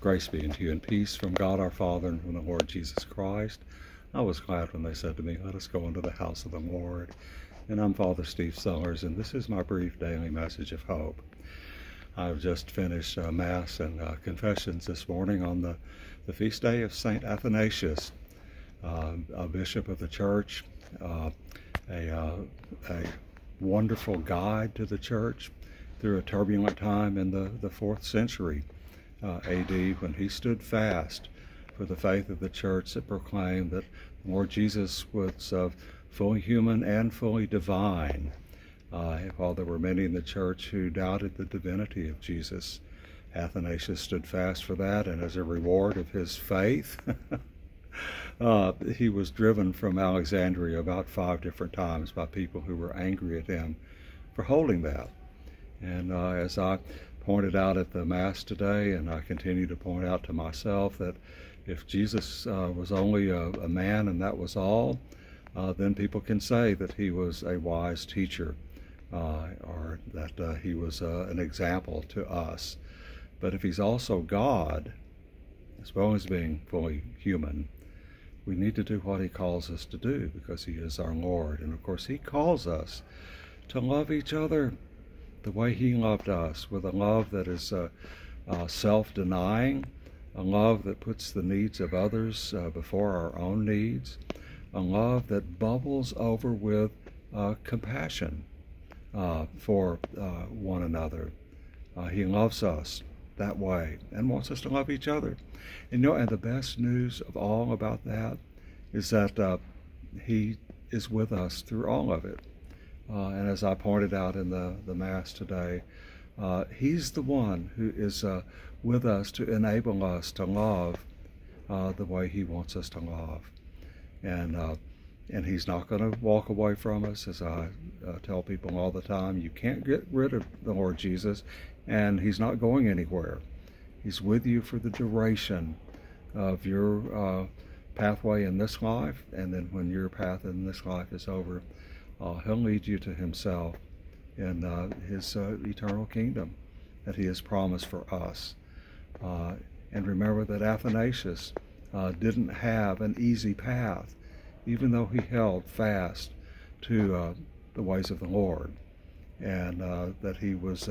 Grace be unto you and peace from God our Father and from the Lord Jesus Christ. I was glad when they said to me, Let us go into the house of the Lord. And I'm Father Steve Sellers, and this is my brief daily message of hope. I've just finished uh, Mass and uh, confessions this morning on the, the feast day of St. Athanasius, uh, a bishop of the church, uh, a, uh, a wonderful guide to the church through a turbulent time in the, the fourth century uh, AD when he stood fast for the faith of the church that proclaimed that the Lord Jesus was uh, fully human and fully divine. Uh, while there were many in the church who doubted the divinity of Jesus, Athanasius stood fast for that, and as a reward of his faith, uh, he was driven from Alexandria about five different times by people who were angry at him for holding that. And uh, as I pointed out at the Mass today, and I continue to point out to myself that if Jesus uh, was only a, a, man and that was all, uh, then people can say that he was a wise teacher uh, or that uh, he was uh, an example to us. But if he's also God, as well as being fully human, we need to do what he calls us to do because he is our Lord. And of course, he calls us to love each other the way He loved us with a love that is uh, uh, self denying, a love that puts the needs of others uh, before our own needs, a love that bubbles over with uh, compassion uh, for uh, one another. he loves us that way and wants us to love each other. And you know, and the best news of all about that is that He is with us through all of it. Uh, and as I pointed out in the, the Mass today, uh, He's the one who is uh, with us to enable us to love uh, the way He wants us to love. And, uh, and He's not going to walk away from us, as I uh, tell people all the time. You can't get rid of the Lord Jesus, and He's not going anywhere. He's with you for the duration of your pathway in this life, and then when your path in this life is over, he'll lead you to himself in uh, his uh, eternal kingdom that he has promised for us. Uh, and remember that Athanasius uh, didn't have an easy path, even though he held fast to uh, the ways of the Lord, and that he was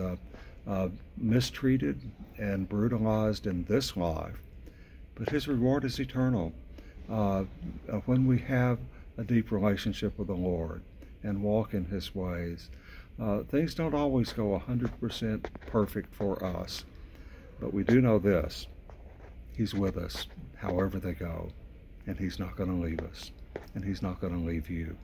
mistreated and brutalized in this life. But his reward is eternal. when we have a deep relationship with the Lord, and walk in His ways. Uh, things don't always go 100% perfect for us, but we do know this He's with us however they go, and He's not going to leave us, and He's not going to leave you.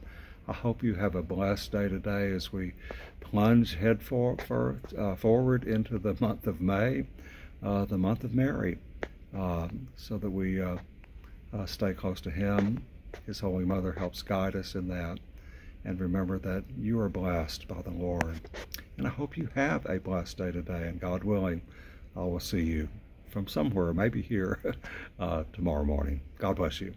I hope you have a blessed day today as we plunge head for, for, uh, forward into the month of May, uh, the month of Mary, uh, so that we uh, uh, stay close to Him. His Holy Mother helps guide us in that and remember that you are blessed by the Lord. And I hope you have a blessed day today, and God willing, I will see you from somewhere, maybe here, uh, tomorrow morning. God bless you.